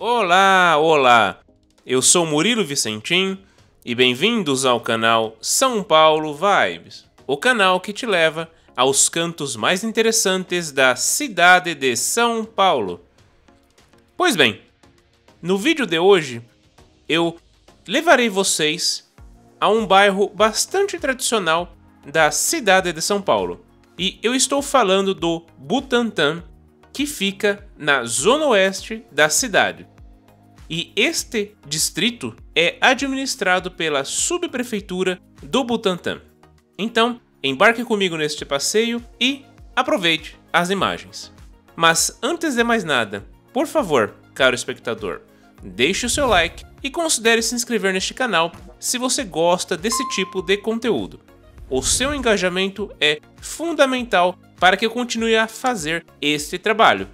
Olá, olá! Eu sou Murilo Vicentim e bem-vindos ao canal São Paulo Vibes, o canal que te leva aos cantos mais interessantes da cidade de São Paulo. Pois bem, no vídeo de hoje eu levarei vocês a um bairro bastante tradicional da cidade de São Paulo. E eu estou falando do Butantã, que fica na zona oeste da cidade. E este distrito é administrado pela subprefeitura do Butantã. Então, embarque comigo neste passeio e aproveite as imagens. Mas antes de mais nada, por favor, caro espectador, deixe o seu like e considere se inscrever neste canal se você gosta desse tipo de conteúdo. O seu engajamento é fundamental para que eu continue a fazer este trabalho.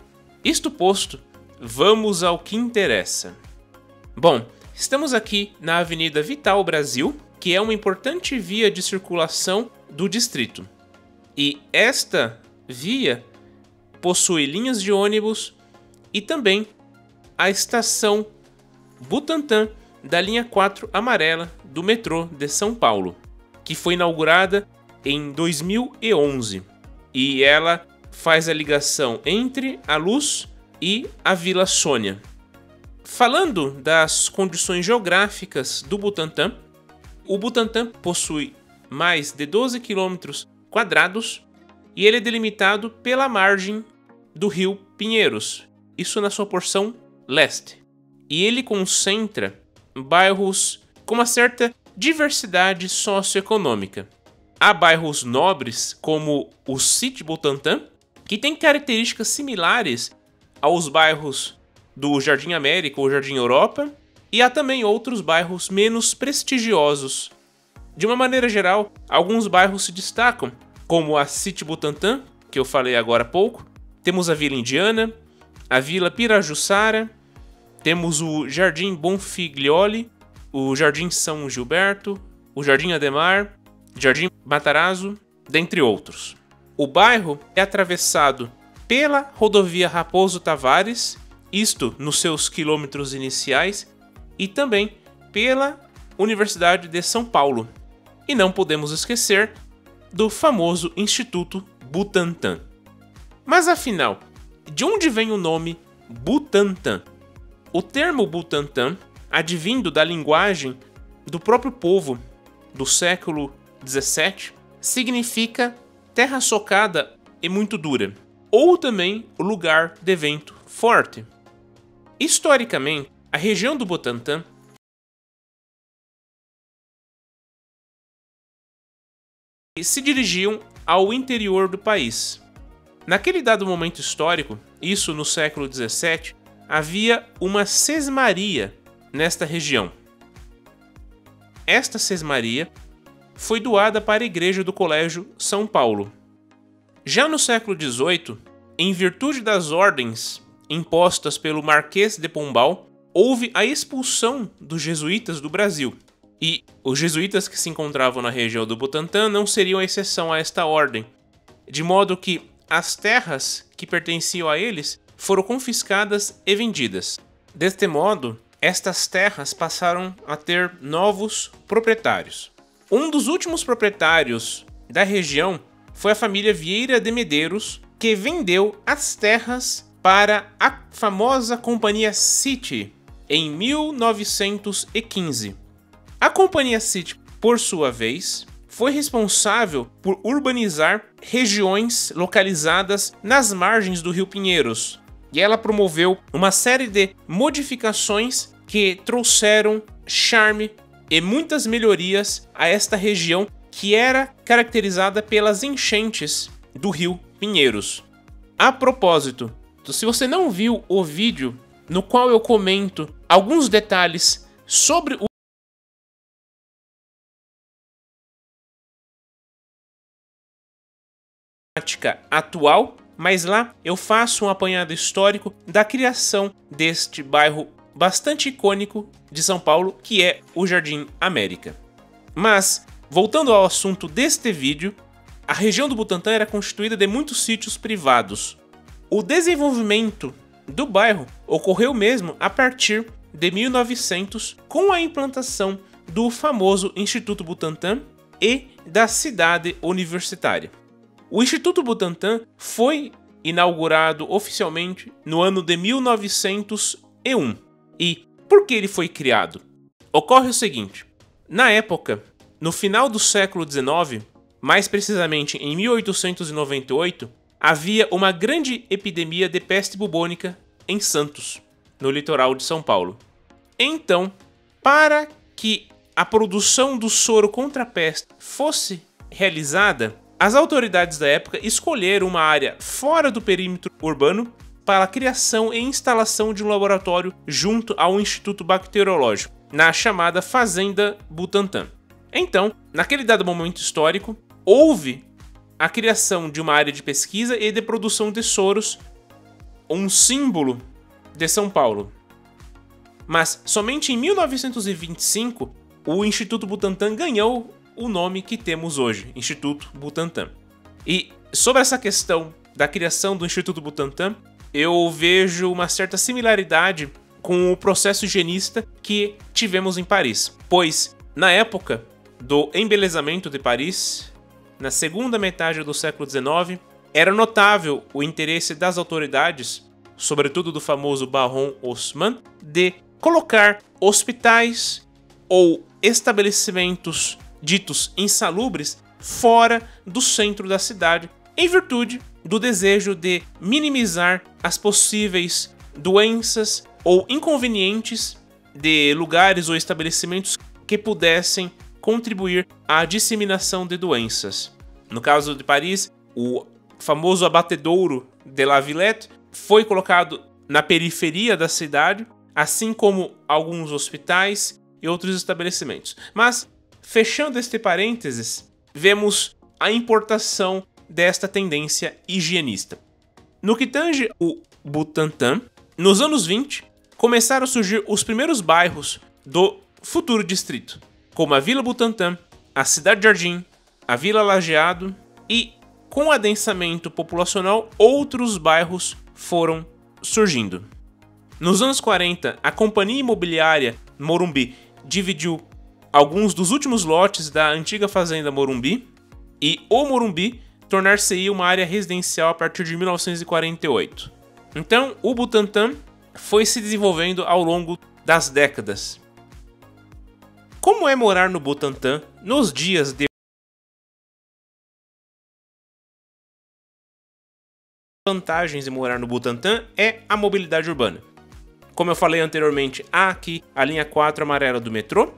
Isto posto, vamos ao que interessa. Bom, estamos aqui na Avenida Vital Brasil, que é uma importante via de circulação do distrito. E esta via possui linhas de ônibus e também a estação Butantã da linha 4 amarela do metrô de São Paulo, que foi inaugurada em 2011 e ela faz a ligação entre a Luz e a Vila Sônia. Falando das condições geográficas do Butantã, o Butantã possui mais de 12 quilômetros quadrados e ele é delimitado pela margem do rio Pinheiros, isso na sua porção leste. E ele concentra bairros com uma certa diversidade socioeconômica. Há bairros nobres, como o Sítio Butantã, que tem características similares aos bairros do Jardim América ou Jardim Europa, e há também outros bairros menos prestigiosos. De uma maneira geral, alguns bairros se destacam, como a City Butantã, que eu falei agora há pouco, temos a Vila Indiana, a Vila Pirajussara, temos o Jardim Bonfiglioli, o Jardim São Gilberto, o Jardim Ademar, Jardim Matarazzo, dentre outros. O bairro é atravessado pela rodovia Raposo Tavares, isto nos seus quilômetros iniciais, e também pela Universidade de São Paulo. E não podemos esquecer do famoso Instituto Butantan. Mas afinal, de onde vem o nome Butantan? O termo Butantan, advindo da linguagem do próprio povo do século 17, significa terra socada e muito dura, ou também lugar de vento forte. Historicamente, a região do Butantã se dirigiam ao interior do país. Naquele dado momento histórico, isso no século 17, havia uma sesmaria nesta região. Esta sesmaria foi doada para a igreja do Colégio São Paulo. Já no século XVIII, em virtude das ordens impostas pelo Marquês de Pombal, houve a expulsão dos jesuítas do Brasil. E os jesuítas que se encontravam na região do Butantã não seriam exceção a esta ordem, de modo que as terras que pertenciam a eles foram confiscadas e vendidas. Deste modo, estas terras passaram a ter novos proprietários. Um dos últimos proprietários da região foi a família Vieira de Medeiros, que vendeu as terras para a famosa companhia City em 1915. A companhia City, por sua vez, foi responsável por urbanizar regiões localizadas nas margens do Rio Pinheiros, e ela promoveu uma série de modificações que trouxeram charme e muitas melhorias a esta região que era caracterizada pelas enchentes do rio Pinheiros. A propósito, se você não viu o vídeo no qual eu comento alguns detalhes sobre o atual mas lá eu faço um apanhado histórico da criação deste bairro bastante icônico de São Paulo, que é o Jardim América. Mas, voltando ao assunto deste vídeo, a região do Butantã era constituída de muitos sítios privados. O desenvolvimento do bairro ocorreu mesmo a partir de 1900 com a implantação do famoso Instituto Butantan e da cidade universitária. O Instituto Butantan foi inaugurado oficialmente no ano de 1901. E por que ele foi criado? Ocorre o seguinte: na época, no final do século XIX, mais precisamente em 1898, havia uma grande epidemia de peste bubônica em Santos, no litoral de São Paulo. Então, para que a produção do soro contra a peste fosse realizada, as autoridades da época escolheram uma área fora do perímetro urbano para a criação e instalação de um laboratório junto ao Instituto Bacteriológico, na chamada Fazenda Butantan. Então, naquele dado momento histórico, houve a criação de uma área de pesquisa e de produção de soros, um símbolo de São Paulo. Mas somente em 1925 o Instituto Butantan ganhou o nome que temos hoje, Instituto Butantan. E sobre essa questão da criação do Instituto Butantan, eu vejo uma certa similaridade com o processo higienista que tivemos em Paris, pois na época do embelezamento de Paris, na segunda metade do século XIX, era notável o interesse das autoridades, sobretudo do famoso Baron Haussmann, de colocar hospitais ou estabelecimentos ditos insalubres fora do centro da cidade, em virtude do desejo de minimizar as possíveis doenças ou inconvenientes de lugares ou estabelecimentos que pudessem contribuir à disseminação de doenças. No caso de Paris, o famoso abatedouro de La Villette foi colocado na periferia da cidade, assim como alguns hospitais e outros estabelecimentos. Mas Fechando este parênteses, vemos a importação desta tendência higienista. No que tange o Butantan, nos anos 20 começaram a surgir os primeiros bairros do futuro distrito, como a Vila Butantan, a Cidade Jardim, a Vila Lajeado e, com o adensamento populacional, outros bairros foram surgindo. Nos anos 40, a Companhia Imobiliária Morumbi dividiu alguns dos últimos lotes da antiga fazenda Morumbi e o Morumbi tornar-se uma área residencial a partir de 1948. Então, o Butantã foi se desenvolvendo ao longo das décadas. Como é morar no Butantã nos dias de vantagens de morar no Butantã é a mobilidade urbana. Como eu falei anteriormente, há aqui a linha 4 amarela do metrô,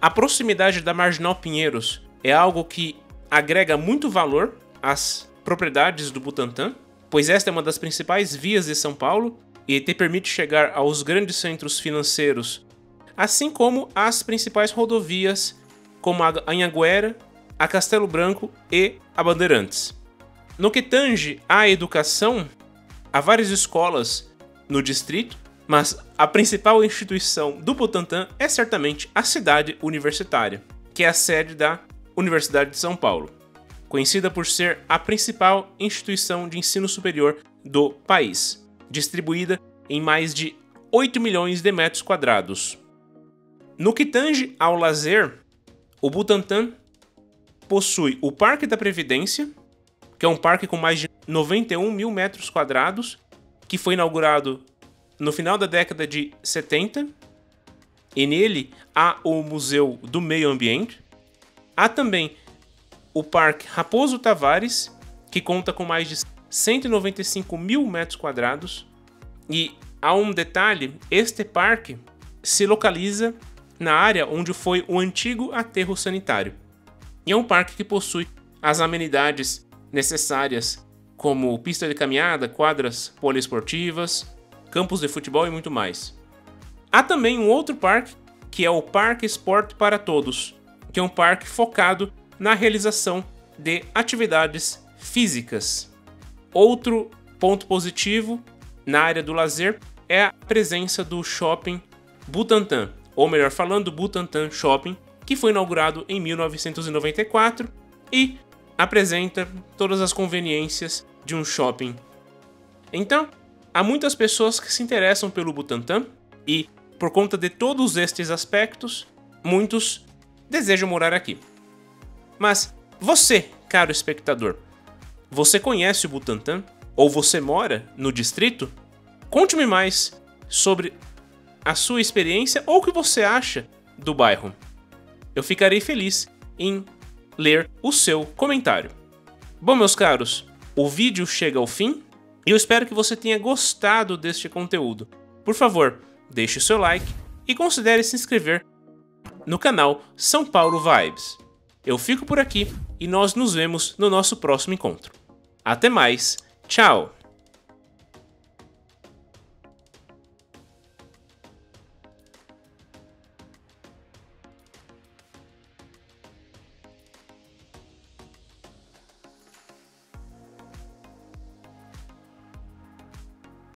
a proximidade da Marginal Pinheiros é algo que agrega muito valor às propriedades do Butantã, pois esta é uma das principais vias de São Paulo e te permite chegar aos grandes centros financeiros, assim como às principais rodovias como a Anhanguera, a Castelo Branco e a Bandeirantes. No que tange à educação, há várias escolas no distrito mas a principal instituição do Butantã é certamente a cidade universitária, que é a sede da Universidade de São Paulo, conhecida por ser a principal instituição de ensino superior do país, distribuída em mais de 8 milhões de metros quadrados. No que tange ao lazer, o Butantã possui o Parque da Previdência, que é um parque com mais de 91 mil metros quadrados, que foi inaugurado no final da década de 70, e nele há o Museu do Meio Ambiente. Há também o Parque Raposo Tavares, que conta com mais de 195 mil metros quadrados. E há um detalhe: este parque se localiza na área onde foi o antigo aterro sanitário. E é um parque que possui as amenidades necessárias, como pista de caminhada, quadras poliesportivas, campos de futebol e muito mais. Há também um outro parque, que é o Parque Esporte para Todos, que é um parque focado na realização de atividades físicas. Outro ponto positivo na área do lazer é a presença do shopping Butantan, ou melhor falando, Butantan Shopping, que foi inaugurado em 1994 e apresenta todas as conveniências de um shopping. Então, há muitas pessoas que se interessam pelo Butantã e, por conta de todos estes aspectos, muitos desejam morar aqui. Mas você, caro espectador, você conhece o Butantã? Ou você mora no distrito? Conte-me mais sobre a sua experiência ou o que você acha do bairro. Eu ficarei feliz em ler o seu comentário. Bom, meus caros, o vídeo chega ao fim e eu espero que você tenha gostado deste conteúdo. Por favor, deixe o seu like e considere se inscrever no canal São Paulo Vibes. Eu fico por aqui e nós nos vemos no nosso próximo encontro. Até mais, tchau!